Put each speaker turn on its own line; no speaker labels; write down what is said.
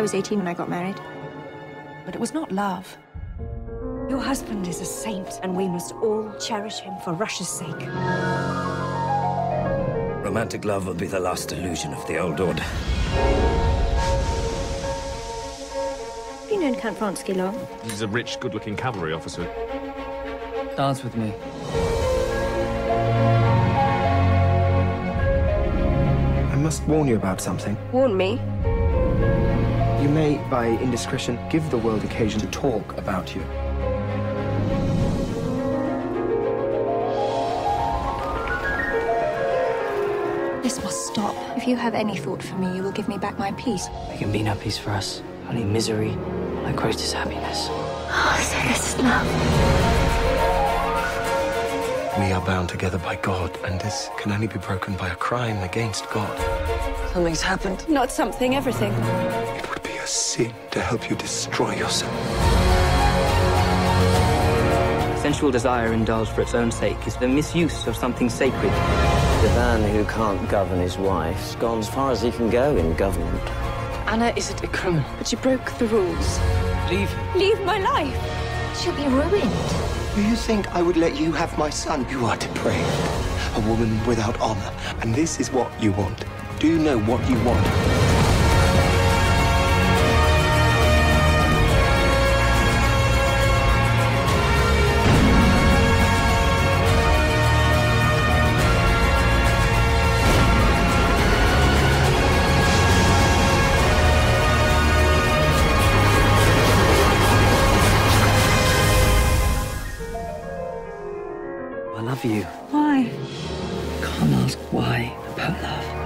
I was 18 when I got married.
But it was not love. Your husband is a saint, and we must all cherish him for Russia's sake.
Romantic love will be the last illusion of the old order.
Have you known Count Vronsky long?
He's a rich, good-looking cavalry officer.
Dance with me.
I must warn you about something.
Warn me.
You may, by indiscretion, give the world occasion to talk about you.
This must stop. If you have any thought for me, you will give me back my peace.
There can be no peace for us. Only misery. My greatest happiness.
Oh, so this is love.
We are bound together by God, and this can only be broken by a crime against God.
Something's happened.
Not something, everything.
It would be a sin to help you destroy yourself.
Sensual desire indulged for its own sake is the misuse of something sacred.
The man who can't govern his wife's gone as far as he can go in government.
Anna isn't a criminal.
But she broke the rules.
Leave.
Leave my life.
She'll be ruined.
Do you think I would let you have my son? You are depraved. A woman without honor. And this is what you want. Do you know what you want?
I love you.
Why?
Can't ask why about love.